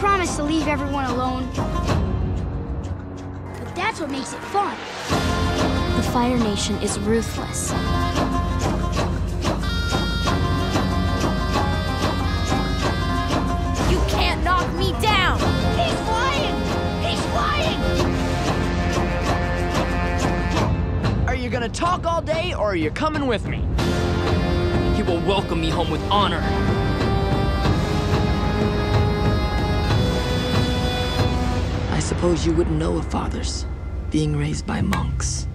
promise to leave everyone alone? But that's what makes it fun. The Fire Nation is ruthless. You can't knock me down! He's flying! He's flying! Are you gonna talk all day, or are you coming with me? He will welcome me home with honor. I suppose you wouldn't know of fathers being raised by monks.